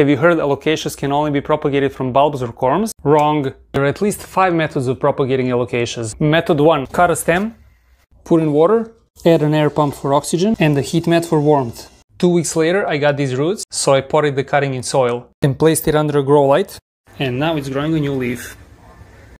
Have you heard Alocasias can only be propagated from bulbs or corms? Wrong. There are at least five methods of propagating Alocasias. Method 1. Cut a stem, put in water, add an air pump for oxygen, and a heat mat for warmth. Two weeks later, I got these roots, so I potted the cutting in soil, and placed it under a grow light, and now it's growing a new leaf.